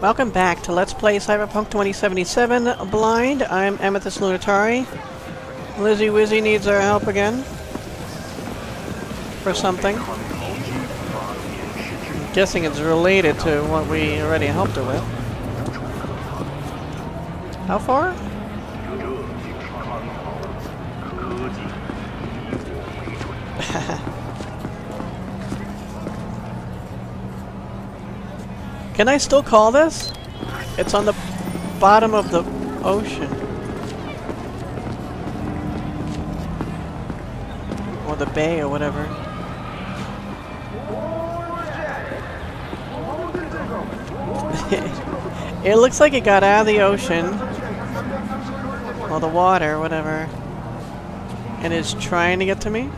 Welcome back to Let's Play Cyberpunk 2077 Blind. I'm Amethyst Lunitari. Lizzy Wizzy needs our help again. For something. I'm guessing it's related to what we already helped her with. How far? Can I still call this? It's on the bottom of the ocean. Or the bay or whatever. it looks like it got out of the ocean. Or the water, whatever. And is trying to get to me?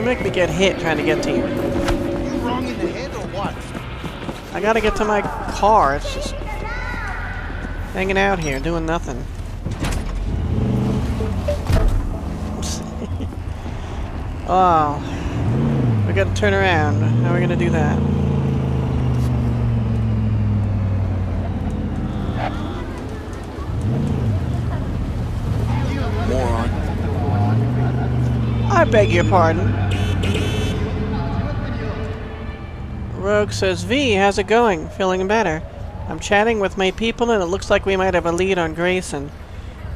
You make me get hit trying to get to you. wrong in the head or what? I gotta get to my car. It's just hanging out here, doing nothing. oh, we gotta turn around. How are we gonna do that? Moron. I beg your pardon. Rogue says, V, how's it going? Feeling better? I'm chatting with my people and it looks like we might have a lead on Grayson.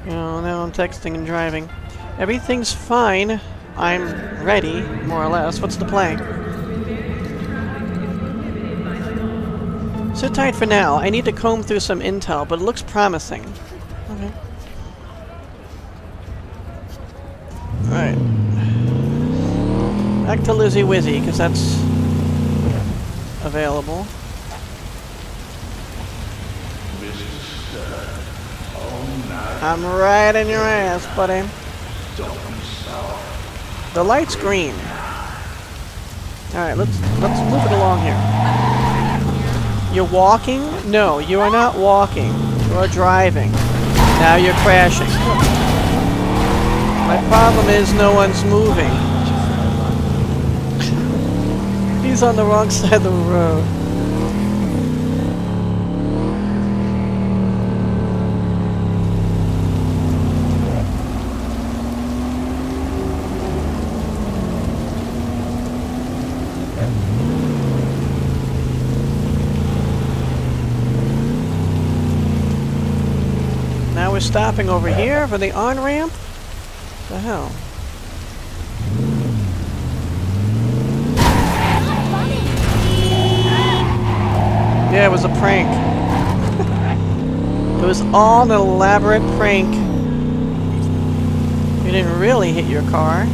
Know, now I'm texting and driving. Everything's fine. I'm ready, more or less. What's the play? Sit tight for now. I need to comb through some intel, but it looks promising. Okay. Alright. Back to Lizzy Wizzy, because that's available. I'm right in your ass, buddy. The light's green. Alright, let's let's move it along here. You're walking? No, you are not walking. You are driving. Now you're crashing. My problem is no one's moving. He's on the wrong side of the road. Now we're stopping over here for the on-ramp? The hell? Yeah, it was a prank. it was all an elaborate prank. You didn't really hit your car.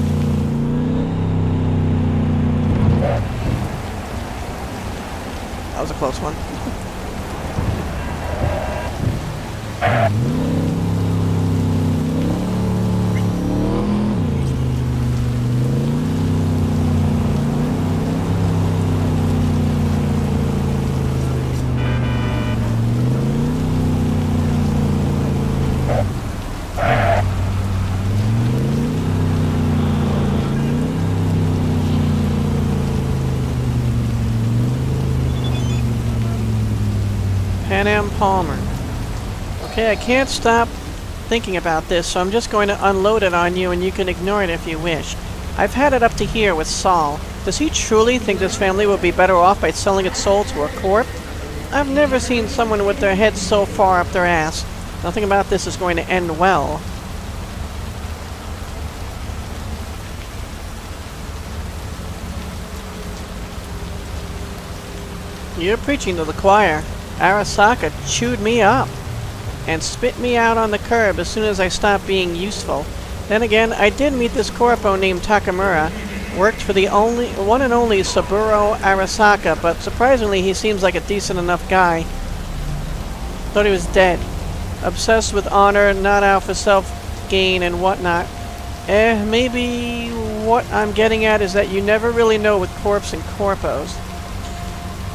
That was a close one. Panam Palmer. Okay, I can't stop thinking about this, so I'm just going to unload it on you and you can ignore it if you wish. I've had it up to here with Saul. Does he truly think this family would be better off by selling its soul to a corp? I've never seen someone with their head so far up their ass. Nothing about this is going to end well. You're preaching to the choir. Arasaka chewed me up and spit me out on the curb as soon as I stopped being useful. Then again, I did meet this corpo named Takamura. Worked for the only one and only Saburo Arasaka, but surprisingly he seems like a decent enough guy. Thought he was dead. Obsessed with honor, not out for self-gain and whatnot. Eh, maybe what I'm getting at is that you never really know with corps and corpos.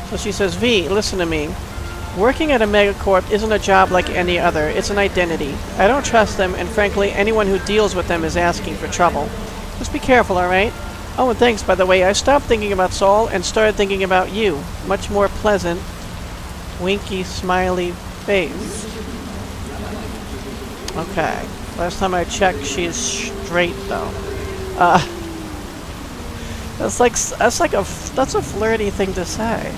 So she says, V, listen to me. Working at a megacorp isn't a job like any other, it's an identity. I don't trust them, and frankly, anyone who deals with them is asking for trouble. Just be careful, alright? Oh, and thanks, by the way. I stopped thinking about Saul and started thinking about you. Much more pleasant. Winky, smiley face. Okay. Last time I checked, she is straight, though. Uh, that's like that's like a that's a flirty thing to say.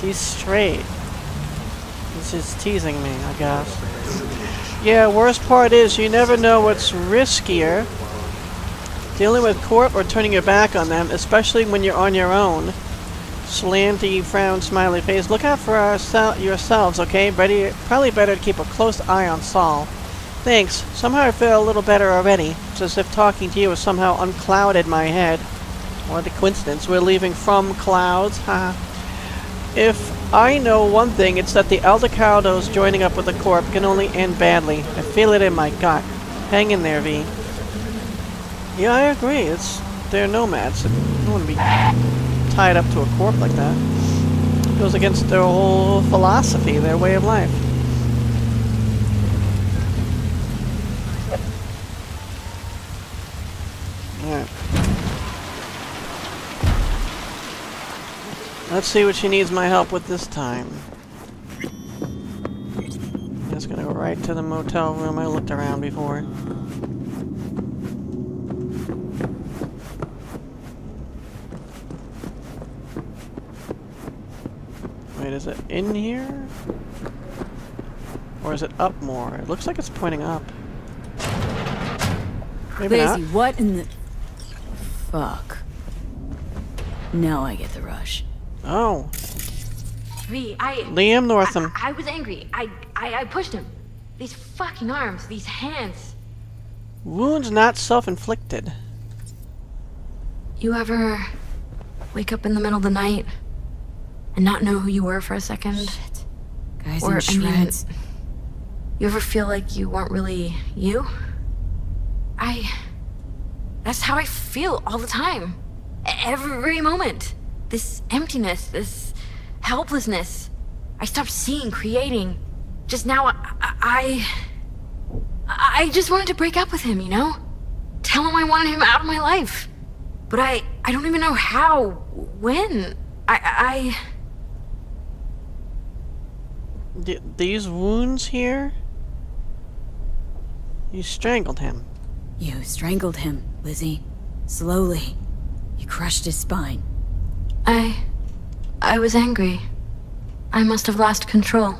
She's straight. She's teasing me, I guess. Yeah, worst part is you never know what's riskier. Dealing with Corp or turning your back on them, especially when you're on your own. Slanty frown, smiley face. Look out for oursel yourselves, okay? Better, probably better to keep a close eye on Saul. Thanks. Somehow I feel a little better already. It's as if talking to you has somehow unclouded my head. What a coincidence. We're leaving from clouds. Haha. if I know one thing, it's that the Aldecaldos joining up with the Corp can only end badly. I feel it in my gut. Hang in there, V. Yeah, I agree. It's they're nomads. You don't want to be tied up to a corp like that. It goes against their whole philosophy, their way of life. Let's see what she needs my help with this time. Just gonna go right to the motel room I looked around before. Wait, is it in here? Or is it up more? It looks like it's pointing up. Maybe Lazy, not. what in the... Fuck. Now I get the rush. Oh, V, I, Liam Northam. I, I was angry. I, I, I pushed him. These fucking arms, these hands. Wounds not self-inflicted. You ever wake up in the middle of the night and not know who you were for a second? Shit. Guys Or, in I mean- shreds. You ever feel like you weren't really you? I. That's how I feel all the time. Every moment. This emptiness, this helplessness. I stopped seeing, creating. Just now, I. I, I just wanted to break up with him, you know? Tell him I wanted him out of my life. But I. I don't even know how. When. I. I. D these wounds here? You strangled him. You strangled him, Lizzy. Slowly. You crushed his spine. I. I was angry. I must have lost control.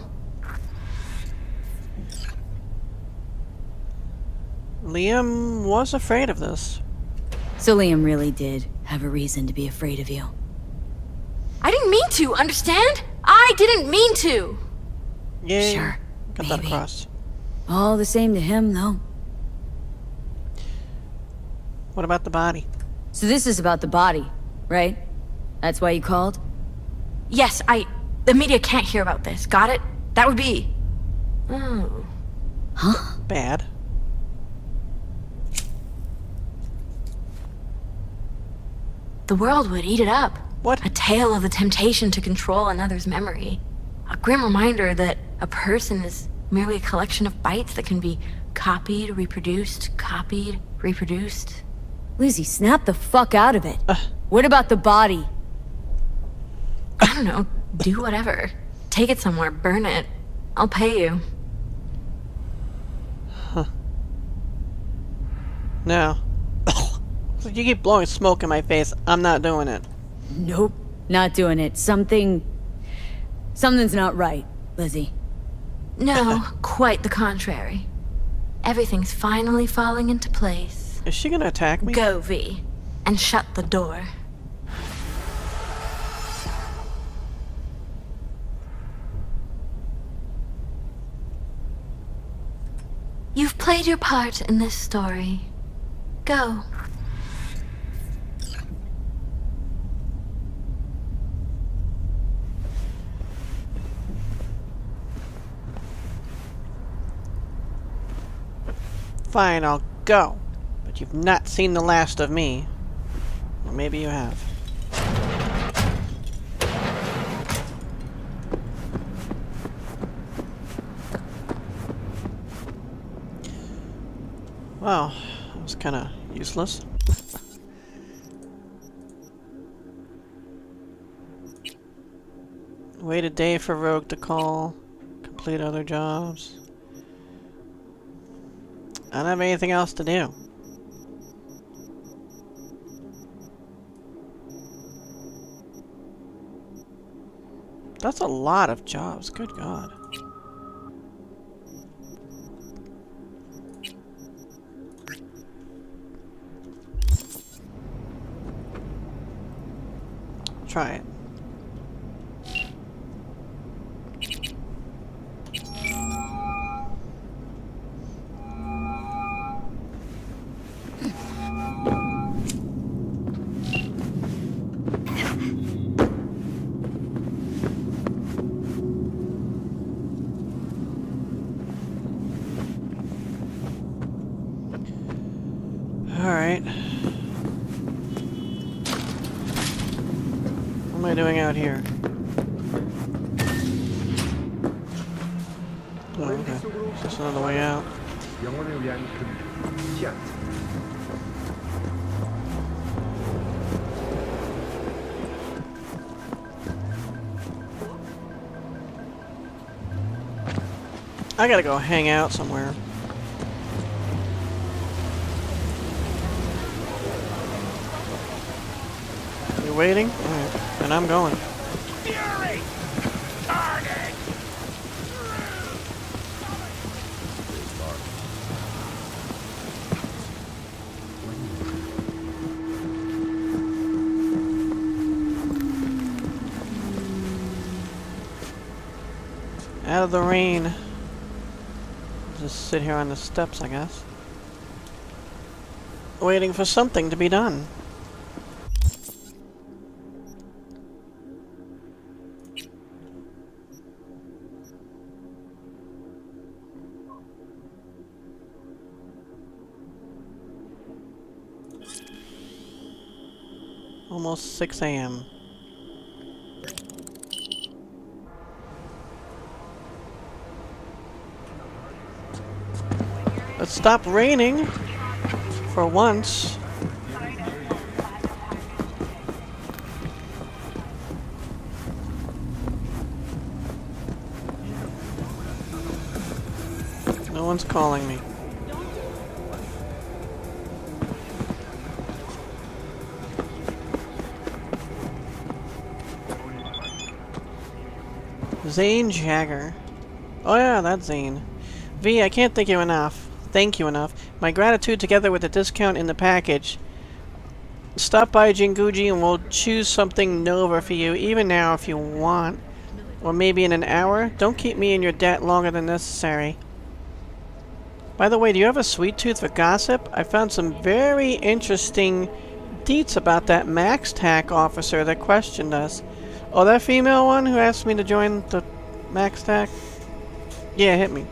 Liam was afraid of this. So Liam really did have a reason to be afraid of you. I didn't mean to, understand? I didn't mean to! Yay. Sure, Got that maybe. across. All the same to him, though. What about the body? So this is about the body, right? That's why you called? Yes, I. The media can't hear about this. Got it? That would be. Oh. Huh? Bad. The world would eat it up. What? A tale of the temptation to control another's memory. A grim reminder that a person is merely a collection of bytes that can be copied, reproduced, copied, reproduced. Lizzy, snap the fuck out of it. What about the body? I don't know. Do whatever. Take it somewhere, burn it. I'll pay you. Huh. No. you keep blowing smoke in my face. I'm not doing it. Nope. Not doing it. Something. Something's not right, Lizzy. No, quite the contrary. Everything's finally falling into place. Is she gonna attack me? Go, V, and shut the door. Played your part in this story. Go. Fine, I'll go. But you've not seen the last of me. Or maybe you have. Oh, that was kind of useless. Wait a day for Rogue to call. Complete other jobs. I don't have anything else to do. That's a lot of jobs, good god. Try it. I gotta go hang out somewhere. You waiting? Alright. And I'm going. Out of the rain. Sit here on the steps, I guess. Waiting for something to be done. Almost 6 a.m. Let's stop raining for once. No one's calling me. Zane Jagger. Oh yeah, that's Zane. V, I can't thank you enough. Thank you enough. My gratitude together with the discount in the package. Stop by Jinguji and we'll choose something Nova for you, even now if you want. Or maybe in an hour. Don't keep me in your debt longer than necessary. By the way, do you have a sweet tooth for gossip? I found some very interesting deets about that Max TAC officer that questioned us. Oh, that female one who asked me to join the Max TAC? Yeah, hit me.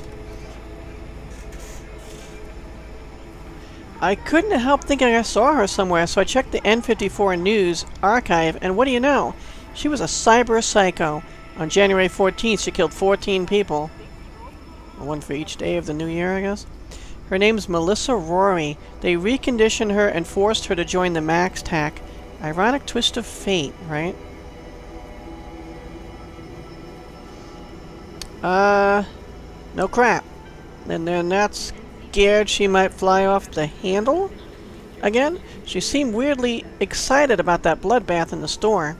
I couldn't help thinking I saw her somewhere, so I checked the N54 News archive, and what do you know? She was a cyber psycho. On January 14th, she killed 14 people. One for each day of the new year, I guess. Her name's Melissa Rory. They reconditioned her and forced her to join the Max TAC. Ironic twist of fate, right? Uh, no crap. And they're not scared she might fly off the handle? Again, she seemed weirdly excited about that bloodbath in the store.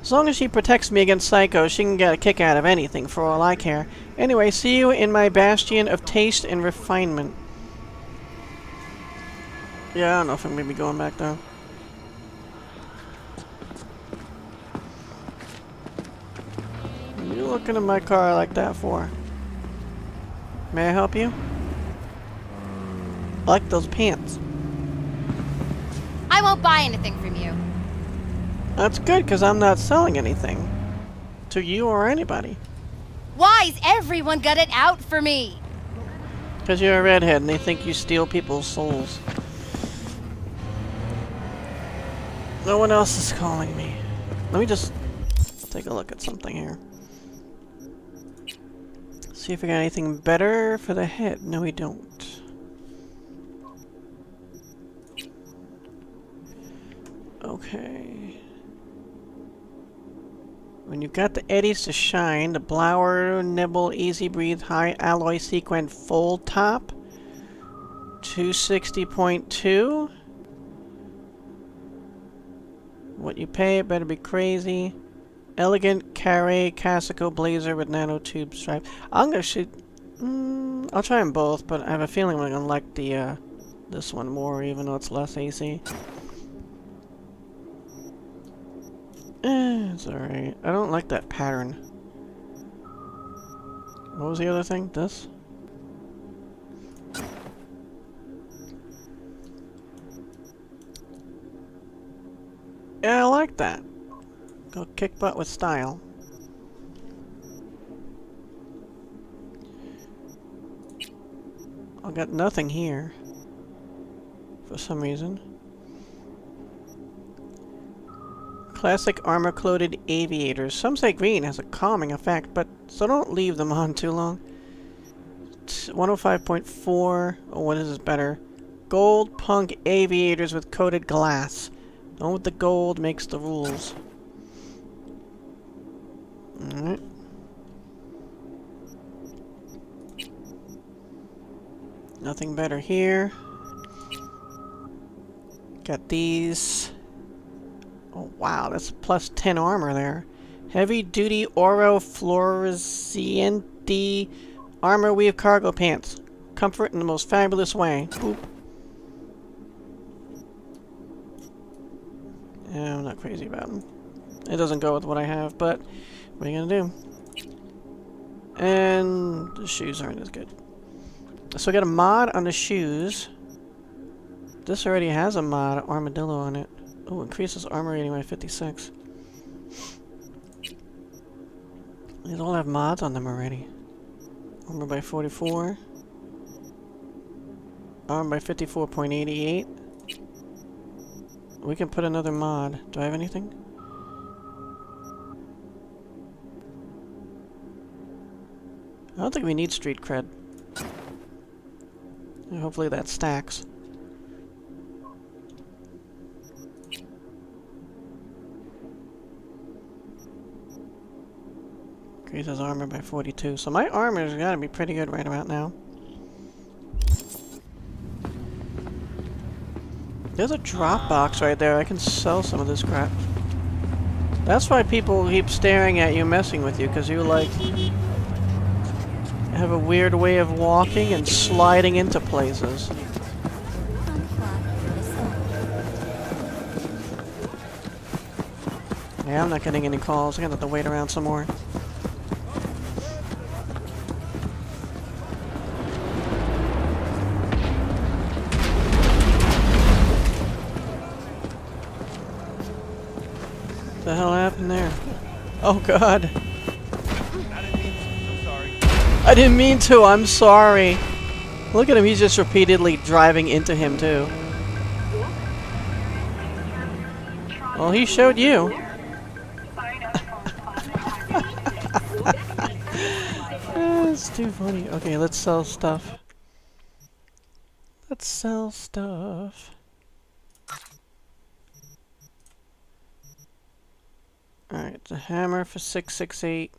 As long as she protects me against psychos, she can get a kick out of anything, for all I care. Anyway, see you in my bastion of taste and refinement. Yeah, I don't know if I'm gonna be going back there. What are you looking at my car like that for? May I help you? I like those pants. I won't buy anything from you. That's good, because I'm not selling anything. To you or anybody. Why's everyone got it out for me? Because you're a redhead and they think you steal people's souls. No one else is calling me. Let me just take a look at something here. See if we got anything better for the head. No, we don't. Okay. When you've got the eddies to shine, the Blower Nibble Easy Breathe High Alloy Sequin Full Top. 260.2. What you pay, it better be crazy. Elegant Carre Casico Blazer with nanotube stripe. I'm gonna shoot... Mm, I'll try them both, but I have a feeling I'm gonna like the, uh, this one more, even though it's less AC. Eh, it's alright. I don't like that pattern. What was the other thing? This? Yeah, I like that. Go kick butt with style. I got nothing here. For some reason. Classic armor-coated aviators. Some say green has a calming effect, but so don't leave them on too long. 105.4. Oh, what is this better? Gold punk aviators with coated glass. The one with the gold makes the rules. Alright. Nothing better here. Got these. Oh wow, that's plus 10 armor there. Heavy duty Oro Fluorescente armor weave cargo pants. Comfort in the most fabulous way. Yeah, I'm not crazy about them. It doesn't go with what I have, but what are you gonna do? And the shoes aren't as good. So I got a mod on the shoes. This already has a mod, armadillo on it. Oh, increases armor rating by 56. These all have mods on them already. Armor by 44. Armor by 54.88. We can put another mod. Do I have anything? I don't think we need street cred. Hopefully that stacks. Increases armor by 42. So my armor's gotta be pretty good right about now. There's a drop box right there. I can sell some of this crap. That's why people keep staring at you messing with you, because you like have a weird way of walking and sliding into places. Yeah, I'm not getting any calls. I'm gonna have to wait around some more. Oh god. I didn't mean to, I'm sorry. Look at him, he's just repeatedly driving into him too. Well, he showed you. That's too funny. Okay, let's sell stuff. Let's sell stuff. Alright, the hammer for 668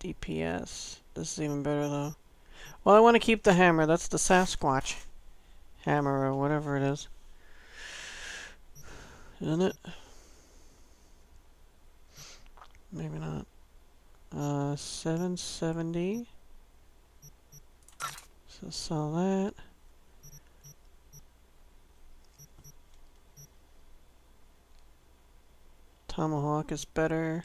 DPS. This is even better though. Well, I want to keep the hammer. That's the Sasquatch hammer or whatever it is. Isn't it? Maybe not. Uh, 770. So sell that. Tomahawk is better.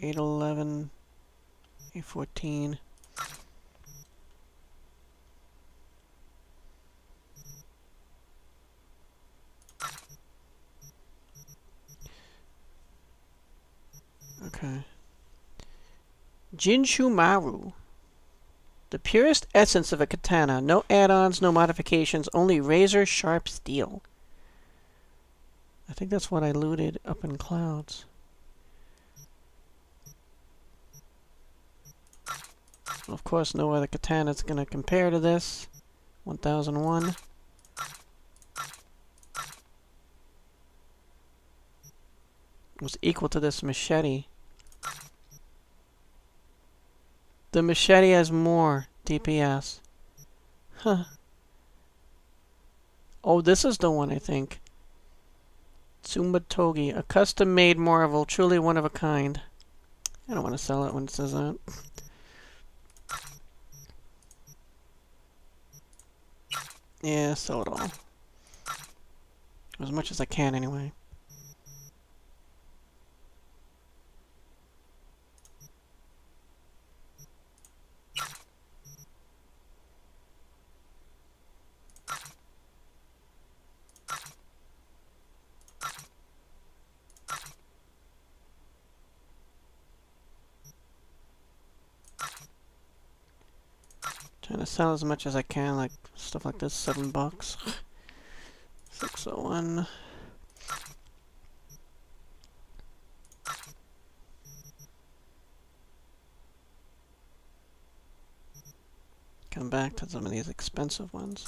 Eight eleven, eight fourteen. Okay. Jinchu-Maru. The purest essence of a katana. No add-ons, no modifications, only razor-sharp steel. I think that's what I looted up in clouds. Of course, no other katana is going to compare to this. 1001. was equal to this machete. The machete has more DPS. Huh. Oh, this is the one, I think. Tsumetogi, a custom-made marvel, truly one of a kind. I don't want to sell it when it says that. Yeah, sell it all. As much as I can, anyway. Trying to sell as much as I can, like stuff like this, seven bucks. 601. Come back to some of these expensive ones.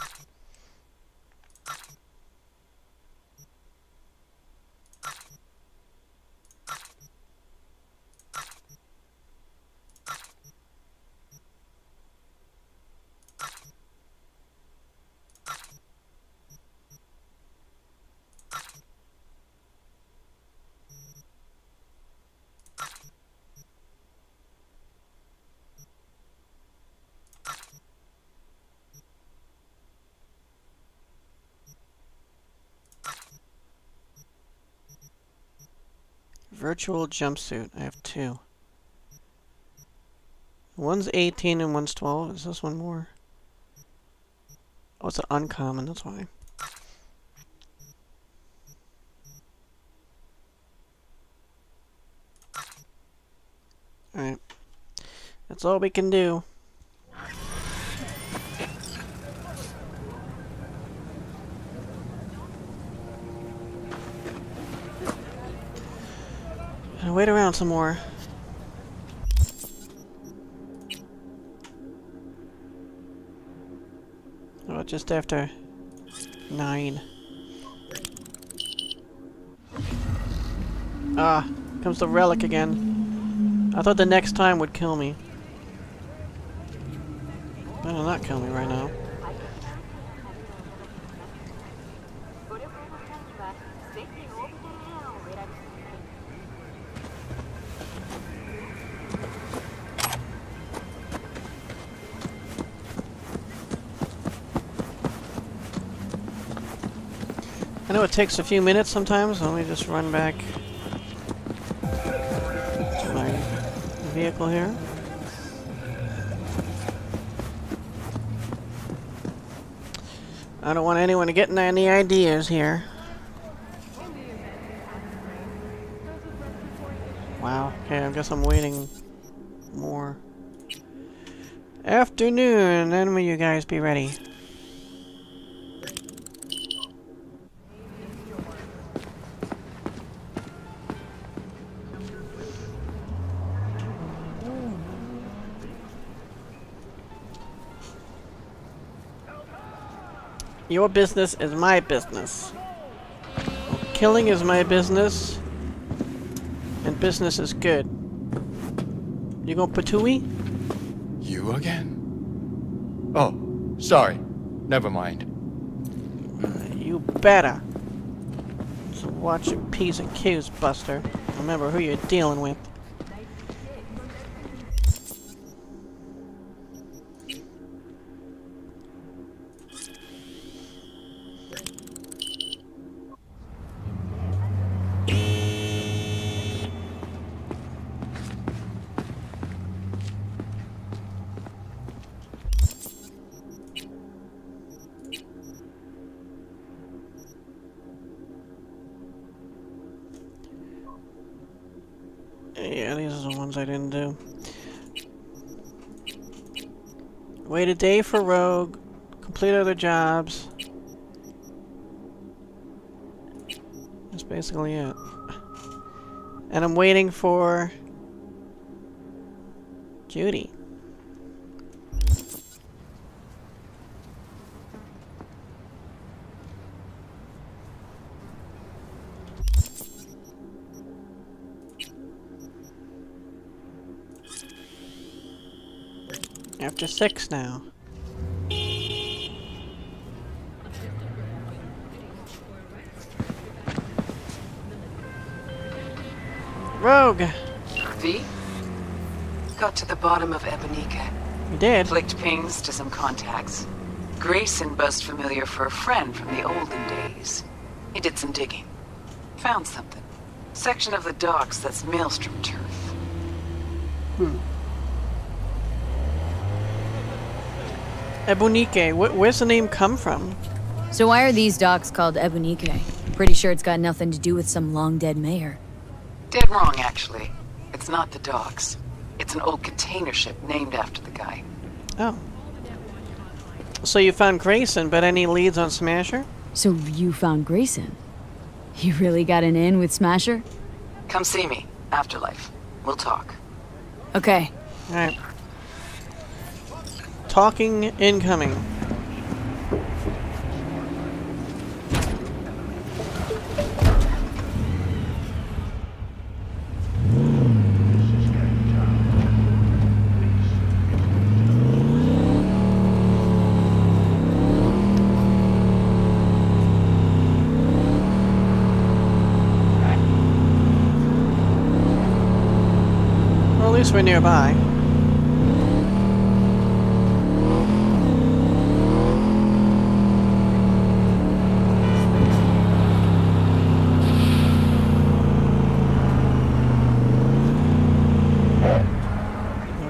Virtual jumpsuit. I have two. One's 18 and one's 12. Is this one more? Oh, it's an uncommon, that's why. Alright. That's all we can do. Gotta wait around some more. Oh, just after nine. Ah, comes the relic again. I thought the next time would kill me. Better not kill me right now. Know it takes a few minutes sometimes. Let me just run back to my vehicle here. I don't want anyone to get any ideas here. Wow. Okay, I guess I'm waiting more. Afternoon, then will you guys be ready? Your business is my business. Killing is my business. And business is good. You go patooey? You again? Oh, sorry. Never mind. Uh, you better. So watch your P's and Q's, Buster. Remember who you're dealing with. day for Rogue, complete other jobs. That's basically it. And I'm waiting for Judy. After six now. Rogue! V? Got to the bottom of Ebunike. You did. Flicked pings to some contacts. Grayson buzzed familiar for a friend from the olden days. He did some digging. Found something. Section of the docks that's Maelstrom turf. Hmm. Ebunike, wh where's the name come from? So why are these docks called Ebunike? Pretty sure it's got nothing to do with some long-dead mayor. Dead wrong, actually. It's not the docks. It's an old container ship named after the guy. Oh. So you found Grayson, but any leads on Smasher? So you found Grayson? You really got an in with Smasher? Come see me. Afterlife. We'll talk. Okay. Alright. Talking incoming. Least we're nearby.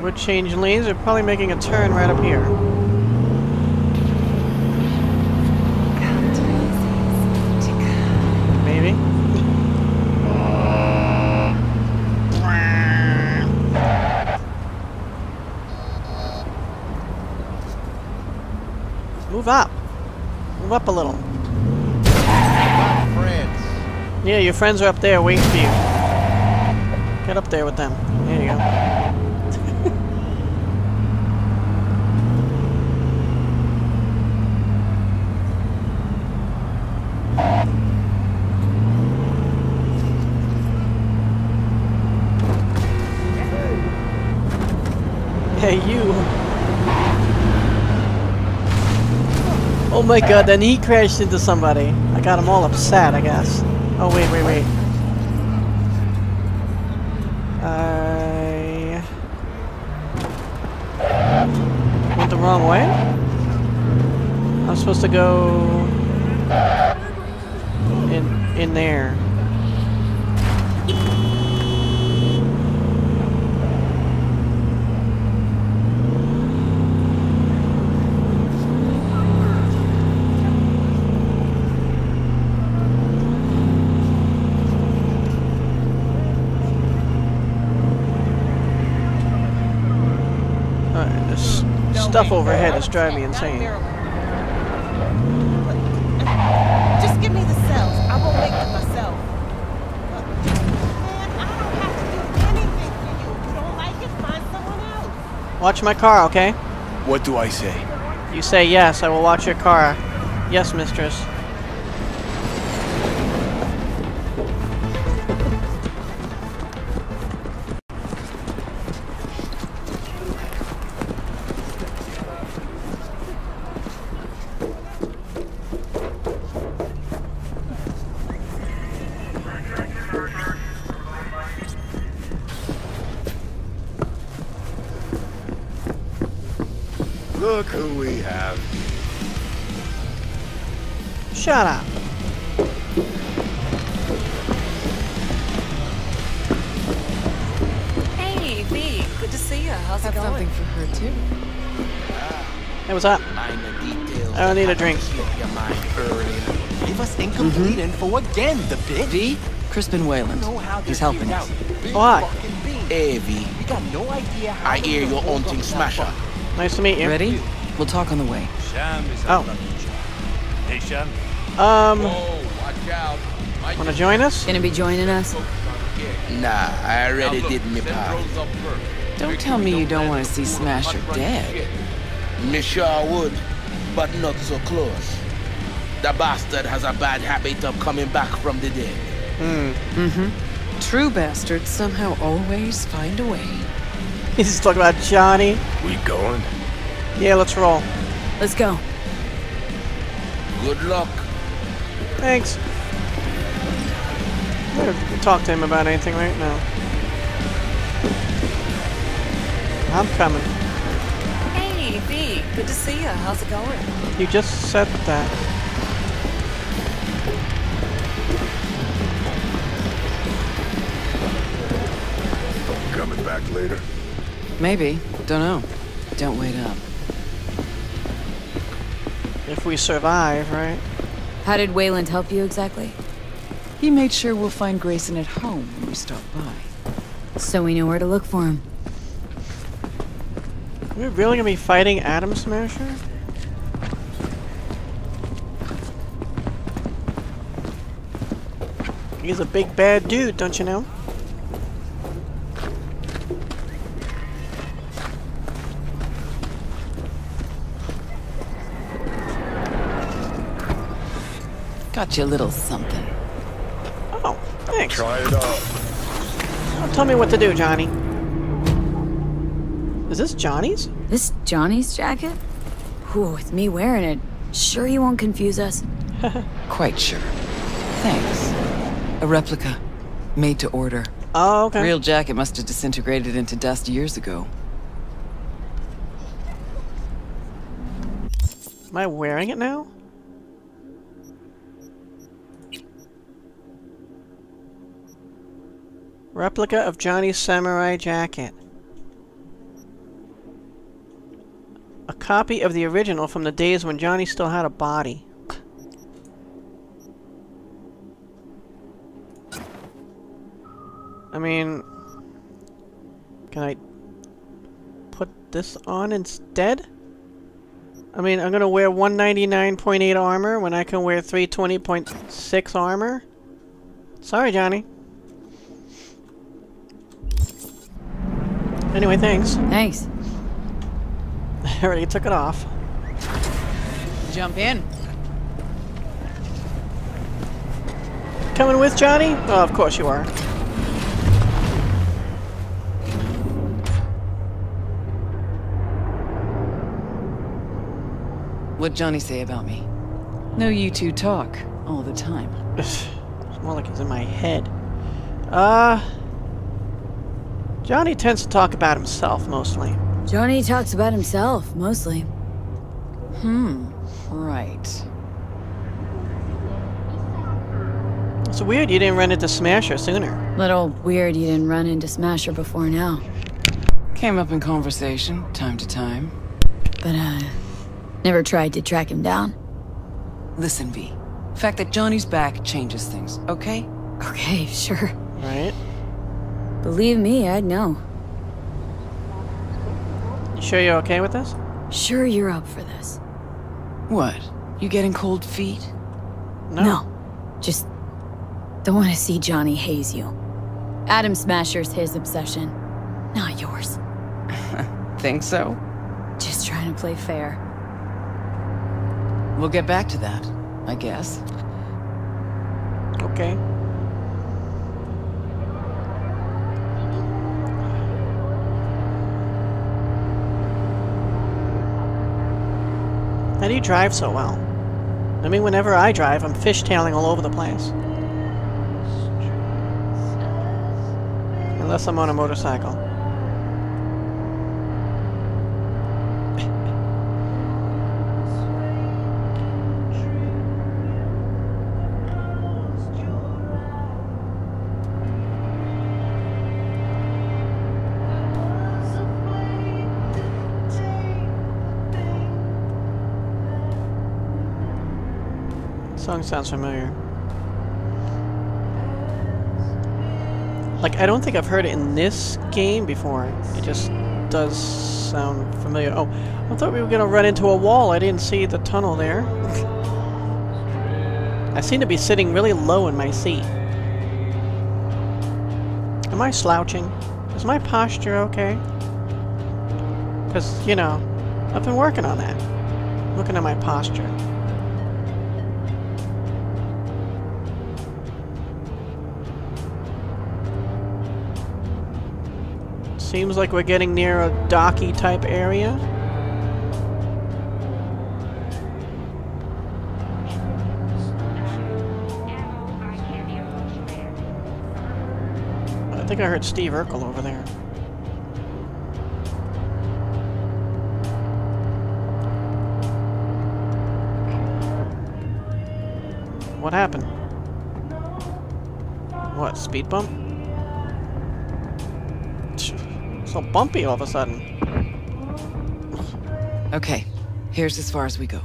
We're changing lanes. We're probably making a turn right up here. Up a little. Yeah, your friends are up there waiting for you. Get up there with them. There you go. Hey, you. Oh my god, then he crashed into somebody. I got him all upset, I guess. Oh, wait, wait, wait. I... Went the wrong way? I'm supposed to go... In, in there. Alright, this stuff overhead is driving me insane. Just give me the cells. I won't make them myself. Man, I don't have to do anything for you. You don't like it? Find someone else. Watch my car, okay? What do I say? You say yes, I will watch your car. Yes, mistress. You. How's it going? for her too. Hey, what's up? I don't need a drink. Keep your mind early. Leave us incomplete info again, the bitch. V? Crispin Weyland. He's helping us. out big Why? Hey, V. We got no idea how I hear you're hunting Smasher. Nice to meet you. Ready? We'll talk on the way. Oh. Hey, Shem. Um, Oh, watch out. Wanna join us? Gonna be joining us? Nah, I already did me part. Don't tell me you don't want to see Smasher dead. Me sure would, but not so close. The bastard has a bad habit of coming back from the dead. Mm. Mm-hmm. True bastards somehow always find a way. He's talking about Johnny. We going? Yeah, let's roll. Let's go. Good luck. Thanks. I'm gonna talk to him about anything right now. I'm coming. Hey, V. Good to see you. How's it going? You just said that. Coming back later. Maybe. Don't know. Don't wait up. If we survive, right? How did Weyland help you exactly? He made sure we'll find Grayson at home when we stop by. So we know where to look for him. Are we really gonna be fighting Adam Smasher? He's a big bad dude, don't you know? Got you a little something. Oh, thanks. Try it out. Don't tell me what to do, Johnny. Is this Johnny's? This Johnny's jacket? Whew, with me wearing it, sure you won't confuse us? Quite sure. Thanks. A replica. Made to order. Oh, okay. Real jacket must have disintegrated into dust years ago. Am I wearing it now? Replica of Johnny's samurai jacket. A copy of the original from the days when Johnny still had a body. I mean, can I put this on instead? I mean, I'm gonna wear 199.8 armor when I can wear 320.6 armor? Sorry, Johnny. Anyway, thanks. Thanks. I already took it off. Jump in. Coming with Johnny? Oh, of course you are. What'd Johnny say about me? No, you two talk all the time. It's more like it's in my head. Uh... Johnny tends to talk about himself, mostly. Johnny talks about himself, mostly. Hmm. Right. It's weird you didn't run into Smasher sooner. Little weird you didn't run into Smasher before now. Came up in conversation, time to time. But, uh, never tried to track him down. Listen, V. The fact that Johnny's back changes things, okay? Okay, sure. Right? Believe me, I'd know. You sure you're okay with this? Sure you're up for this. What? You getting cold feet? No. Just don't want to see Johnny haze you. Adam Smasher's his obsession, not yours. Think so? Just trying to play fair. We'll get back to that, I guess. Okay. Do you drive so well? I mean, whenever I drive, I'm fishtailing all over the place. Unless I'm on a motorcycle. Song sounds familiar. Like, I don't think I've heard it in this game before. It just does sound familiar. Oh, I thought we were gonna run into a wall. I didn't see the tunnel there. I seem to be sitting really low in my seat. Am I slouching? Is my posture okay? Because, you know, I've been working on that. Looking at my posture. Seems like we're getting near a docky type area. I think I heard Steve Urkel over there. What happened? What, speed bump? So bumpy all of a sudden. Okay, here's as far as we go.